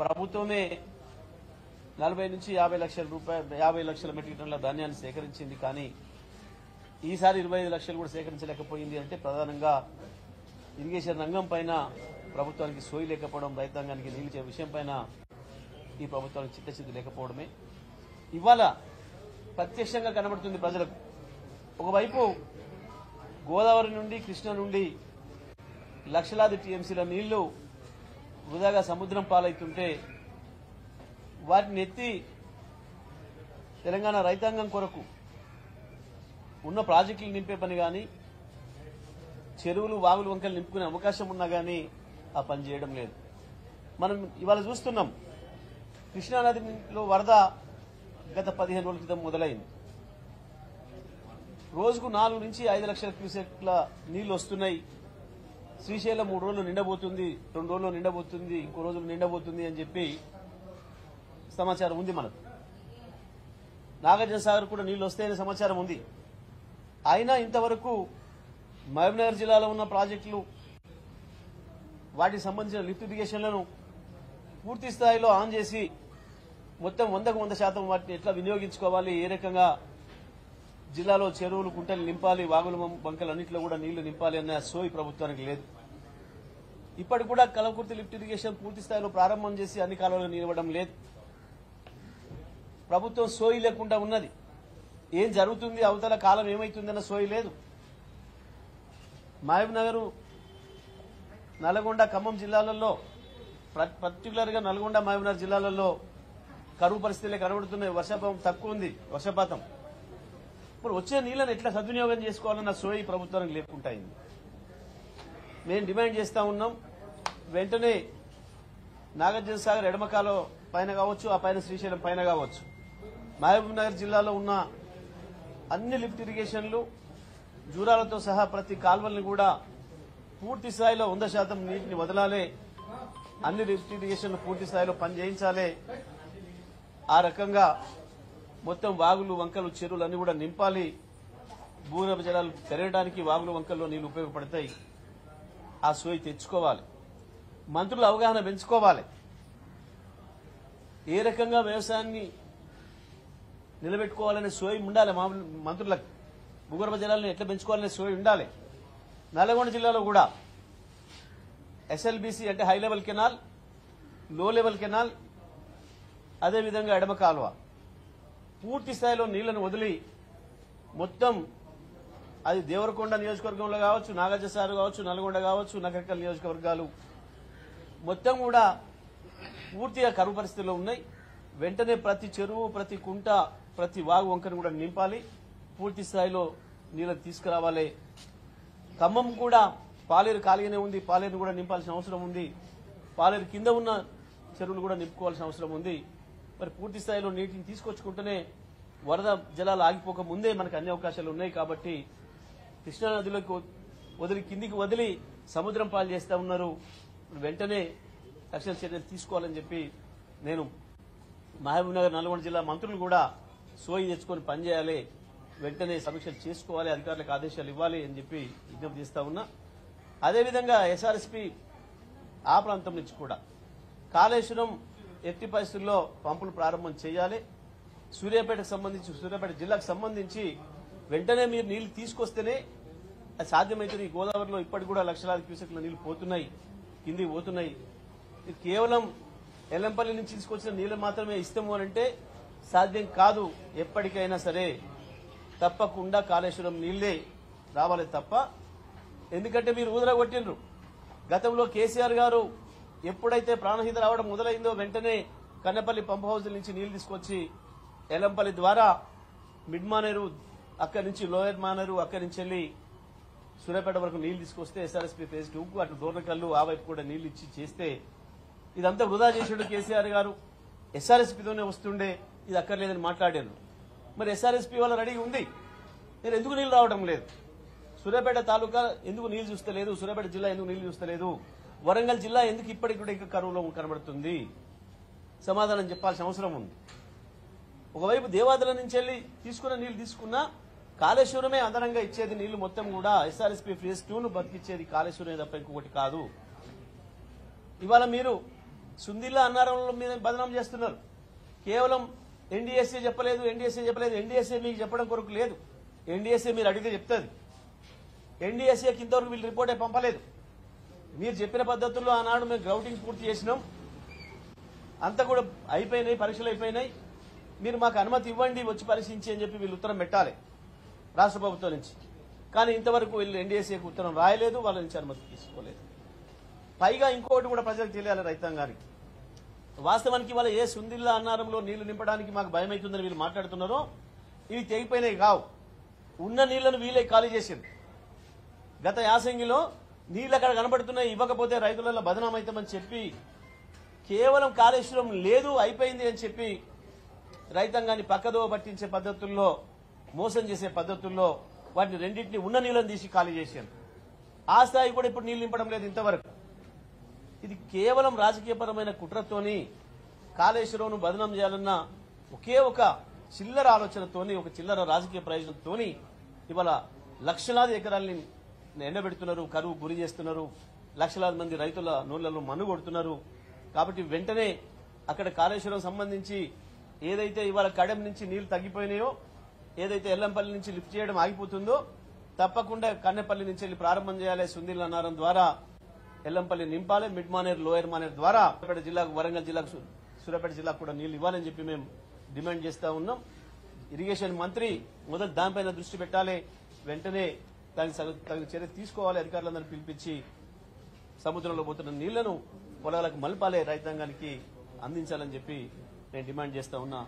ప్రభుత్వమే నలభై నుంచి యాభై లక్షల రూపాయలు యాభై లక్షల మెట్రిక్ టన్నుల ధాన్యాన్ని సేకరించింది కానీ ఈసారి ఇరవై ఐదు లక్షలు కూడా సేకరించలేకపోయింది అంటే ప్రధానంగా ఇరిగేషన్ రంగం పైన ప్రభుత్వానికి సోయి లేకపోవడం రైతాంగానికి నిలిచే విషయం పైన ఈ ప్రభుత్వానికి చిత్తశుద్ధి లేకపోవడమే. ఇవాళ ప్రత్యక్షంగా కనబడుతుంది ప్రజలకు. ఒకవైపు గోదావరి నుండి కృష్ణ నుండి లక్షలాది టీఎంసీల నీళ్ళు వృధాగా సముద్రం పాలవుతుంటే వాటిని ఎత్తి తెలంగాణ రైతాంగం కొరకు ఉన్న ప్రాజెక్టులు నింపే పని కానీ చెరువులు వాగులు వంకలు నింపుకునే అవకాశం ఉన్నా కానీ ఆ పని చేయడం లేదు. మనం ఇవాళ చూస్తున్నాం కృష్ణానదిలో వరద గత పదిహేను రోజుల క్రితం మొదలైంది. రోజుకు నాలుగు నుంచి ఐదు లక్షల క్యూసెక్ల నీళ్ళు వస్తున్నాయి. శ్రీశైలం మూడు రోజులు నిండబోతుంది రెండు రోజులు నిండబోతుంది ఇంకో రోజులు నిండబోతుంది అని చెప్పి సమాచారం ఉంది మనకు. నాగార్జున సాగర్ కూడా నీళ్ళు వస్తాయనే సమాచారం ఉంది. అయినా ఇంతవరకు మహబూబ్నగర్ జిల్లాలో ఉన్న ప్రాజెక్టులు వాటికి సంబంధించిన లిఫ్ట్ ఇరిగేషన్లను పూర్తి స్థాయిలో ఆన్ చేసి మొత్తం వందకు వంద శాతం వాటిని ఎట్లా వినియోగించుకోవాలి ఏ రకంగా జిల్లాలో చెరువులు కుంటలు నింపాలి వాగుల బంకలు అన్నింటిలో కూడా నీళ్ళు నింపాలి అన్న సోయి ప్రభుత్వానికి లేదు. ఇప్పటికి కూడా కలవకుర్తి లిఫ్ట్ ఇరిగేషన్ పూర్తి స్థాయిలో ప్రారంభం చేసి అన్ని కాలువలు నిలవడం లేదు. ప్రభుత్వం సోయి లేకుండా ఉన్నది. ఏం జరుగుతుంది? అవతల కాలం ఏమైతుందన్న సోయి లేదు. మహబూబ్ నల్గొండ ఖమ్మం జిల్లాలలో పర్టికులర్గా నల్గొండ మహబూబ్నగర్ జిల్లాలలో కరువు పరిస్థితులే కనబడుతున్నాయి. వర్షపాతం తక్కువ ఉంది. వర్షపాతం ఇప్పుడు వచ్చే నీళ్ళని ఎట్లా సద్వినియోగం చేసుకోవాలన్న సోయి ప్రభుత్వానికి లేకుండా అయింది. మేము డిమాండ్ చేస్తా ఉన్నాం వెంటనే నాగార్జున సాగర్ ఎడమకాలో పైన కావచ్చు ఆ పైన శ్రీశైలం పైన కావచ్చు. మహబూబ్ నగర్ జిల్లాలో ఉన్న అన్ని లిఫ్ట్ ఇరిగేషన్లు జూరాలతో సహా ప్రతి కాల్వల్ని కూడా పూర్తి స్థాయిలో వంద శాతం నీటిని వదలాలి అన్ని లిఫ్ట్ ఇరిగేషన్లు పూర్తి స్థాయిలో పనిచేయించాలే. ఆ రకంగా మొత్తం వాగులు వంకలు చెరువులు అన్ని కూడా నింపాలి. భూగర్భ జలాలు పెరగడానికి వాగులు వంకల్లో నీళ్ళు ఉపయోగపడతాయి. ఆ సోయి తెచ్చుకోవాలి. మంత్రుల అవగాహన పెంచుకోవాలి. ఏ రకంగా వ్యవసాయాన్ని నిలబెట్టుకోవాలనే సోయి ఉండాలి మామూలు మంత్రులకు. భూగర్భ జలాలను ఎట్లా పెంచుకోవాలనే సోయి ఉండాలి. నల్గొండ జిల్లాలో కూడా ఎస్ఎల్బిసి అంటే హై లెవెల్ కెనాల్లో లెవెల్ కెనాల్ అదేవిధంగా ఎడమ కాలువ. పూర్తి స్థాయిలో నీళ్ళను వదిలి మొత్తం అది దేవరకొండ నియోజకవర్గంలో కావచ్చు నాగజసారు కావచ్చు నల్గొండ కావచ్చు నగరికల్ నియోజకవర్గాలు మొత్తం కూడా పూర్తిగా కరువు పరిస్థితుల్లో ఉన్నాయి. వెంటనే ప్రతి చెరువు ప్రతి కుంట ప్రతి వాగు వంకను కూడా నింపాలి. పూర్తి స్థాయిలో నీళ్ళని తీసుకురావాలి. ఖమ్మం కూడా పాలేరు ఖాళీగానే ఉంది. పాలేరు కూడా నింపాల్సిన అవసరం ఉంది. పాలేరు కింద ఉన్న చెరువులు కూడా నింపుకోవాల్సిన అవసరం ఉంది. మరి పూర్తి స్థాయిలో నీటిని తీసుకొచ్చుకుంటేనే వరద జలాలు ఆగిపోక ముందే మనకు అన్ని అవకాశాలు ఉన్నాయి కాబట్టి కృష్ణా నదిలోకి వదిలి కిందికి వదిలి సముద్రం పాలు చేస్తా ఉన్నారు. వెంటనే తక్షణ చర్యలు తీసుకోవాలని చెప్పి నేను మహబూబ్నగర్ నల్గొండ జిల్లా మంత్రులు కూడా సోయి తెచ్చుకొని పనిచేయాలి. వెంటనే సమీక్షలు చేసుకోవాలి అధికారులకు ఆదేశాలు ఇవ్వాలి అని చెప్పి విజ్ఞప్తి చేస్తా ఉన్నా. అదేవిధంగా ఎస్ఆర్ఎస్పీ ఆ ప్రాంతం నుంచి కూడా కాళేశ్వరం ఎట్టి పరిస్థితుల్లో పంపులు ప్రారంభం చేయాలి. సూర్యాపేటకు సంబంధించి సూర్యాపేట జిల్లాకు సంబంధించి వెంటనే మీరు నీళ్ళు తీసుకొస్తేనే అది ఈ గోదావరిలో ఇప్పటికి కూడా లక్షలాది క్యూసెక్ల నీళ్ళు పోతున్నాయి కింది పోతున్నాయి. కేవలం ఎల్లంపల్లి నుంచి తీసుకొచ్చిన నీళ్ళు మాత్రమే ఇస్తాము అని అంటే సాధ్యం కాదు. ఎప్పటికైనా సరే తప్పకుండా కాళేశ్వరం నీళ్ళే రావాలి తప్ప ఎందుకంటే మీరు ఊదర కొట్టిండ్రు గతంలో కేసీఆర్ గారు ఎప్పుడైతే ప్రాణహిత రావడం మొదలైందో వెంటనే కన్నపల్లి పంప్ హౌస్ నుంచి నీళ్ళు తీసుకొచ్చి ఎలంపల్లి ద్వారా మిడ్ మానేరు అక్కడి నుంచి లోయర్ మానేరు అక్కడి నుంచి వెళ్ళి సూర్యాపేట వరకు నీళ్ళు తీసుకొస్తే ఎస్ఆర్ఎస్పీ ఫేజ్ టూకు అటు దూరకల్లు ఆ వైపు కూడా నీళ్ళు ఇచ్చి చేస్తే ఇదంతా వృధా చేసాడు కేసీఆర్ గారు. ఎస్ఆర్ఎస్పీతోనే వస్తుండే ఇది అక్కర్లేదని మాట్లాడారు. మరి ఎస్ఆర్ఎస్పీ వల్ల రెడీ ఉంది. నేను ఎందుకు నీళ్ళు రావడం లేదు? సూర్యాపేట తాలూకా ఎందుకు నీళ్ళు చూస్తలేదు? సూర్యాపేట జిల్లా ఎందుకు నీళ్ళు చూస్తలేదు? వరంగల్ జిల్లా ఎందుకు ఇప్పటికి కూడా ఇంకా కరువులో కనబడుతుంది? సమాధానం చెప్పాల్సిన అవసరం ఉంది. ఒకవైపు దేవాదుల నుంచి వెళ్ళి తీసుకున్న నీళ్ళు తీసుకున్నా కాళేశ్వరమే అదనంగా ఇచ్చేది నీళ్ళు మొత్తం కూడా ఎస్ఆర్ఎస్పీ ఫేజ్ టూను బతికిచ్చేది కాళేశ్వరమే తప్ప ఇంకొకటి కాదు. ఇవాళ మీరు సుందిల్లా అన్నారంలో మీద బదనాం చేస్తున్నారు. కేవలం ఎన్డీఎస్ఏ చెప్పలేదు ఎన్డీఎస్ఏ చెప్పలేదు ఎన్డీఎస్ఏ మీకు చెప్పడం కొరకు లేదు. ఎన్డీఎస్ఏ మీరు అడిగితే చెప్తుంది. ఎన్డీఎస్ఏకి ఇంతవరకు వీళ్ళు రిపోర్టే పంపలేదు. మీరు చెప్పిన పద్ధతుల్లో ఆనాడు మేము గ్రౌటింగ్ పూర్తి చేసినాం. అంతా కూడా అయిపోయినాయి పరీక్షలు అయిపోయినాయి. మీరు మాకు అనుమతి ఇవ్వండి వచ్చి పరిశీలించి అని చెప్పి వీళ్ళు ఉత్తరం పెట్టాలి రాష్ట్ర ప్రభుత్వం నుంచి. కానీ ఇంతవరకు వీళ్ళు ఎన్డీఎస్ఏకి ఉత్తరం రాయలేదు వాళ్ళ నుంచి అనుమతి తీసుకోలేదు. పైగా ఇంకోటి కూడా ప్రజలకు తెలియాలి రైతాంగానికి. వాస్తవానికి వాళ్ళ ఏ సుందిల్లా అన్నారంలో నీళ్ళు నింపడానికి మాకు భయం అవుతుందని వీళ్ళు మాట్లాడుతున్నారో ఇవి తెగిపోయినాయి కావు. ఉన్న నీళ్ళను వీళ్ళే ఖాళీ చేసింది గత యాసంగిలో నీళ్ళు అక్కడ కనబడుతున్నాయి ఇవ్వకపోతే రైతులలో బదనాం అవుతామని చెప్పి కేవలం కాళేశ్వరం లేదు అయిపోయింది అని చెప్పి రైతాంగాన్ని పక్కదో పట్టించే పద్ధతుల్లో మోసం చేసే పద్ధతుల్లో వాటిని రెండింటిని ఉన్న నీళ్ళని తీసి ఖాళీ చేశాను ఆ స్థాయి కూడా ఇప్పుడు నీళ్ళు నింపడం లేదు ఇంతవరకు. ఇది కేవలం రాజకీయపరమైన కుట్రతోని కాళేశ్వరంను బదనం చేయాలన్న ఒకే ఒక చిల్లర ఆలోచనతోని ఒక చిల్లర రాజకీయ ప్రయోజనంతోని ఇవాళ లక్షలాది ఎకరాల్ని ఎండబెడుతున్నారు కరువు గురి చేస్తున్నారు లక్షలాది మంది రైతుల నూళ్ళలో మన్ను కొడుతున్నారు. కాబట్టి వెంటనే అక్కడ కాళేశ్వరం సంబంధించి ఏదైతే ఇవాళ కడెం నుంచి నీళ్ళు తగ్గిపోయినాయో ఏదైతే ఎల్లంపల్లి నుంచి లిఫ్ట్ చేయడం ఆగిపోతుందో తప్పకుండా కన్నెపల్లి నుంచి వెళ్ళి ప్రారంభం చేయాలి సుందీల్ అన్నారం ద్వారా ఎల్లంపల్లి నింపాలి. మిడ్ మానేర్ లోయర్ మానేర్ ద్వారా సూర్యాపేట జిల్లాకు వరంగల్ జిల్లాకు సూర్యాపేట జిల్లాకు కూడా నీళ్ళు ఇవ్వాలని చెప్పి మేము డిమాండ్ చేస్తా ఉన్నాం. ఇరిగేషన్ మంత్రి మొదలు దానిపైన దృష్టి పెట్టాలి. వెంటనే దానికి సగ- తగిన చర్య తీసుకోవాలి అధికారులందరినీ పిలిపించి సముద్రంలో పోతున్న నీళ్ళను పొలాలకు మలపాలే రైతాంగానికి అందించాలని చెప్పి నేను డిమాండ్ చేస్తా ఉన్నా.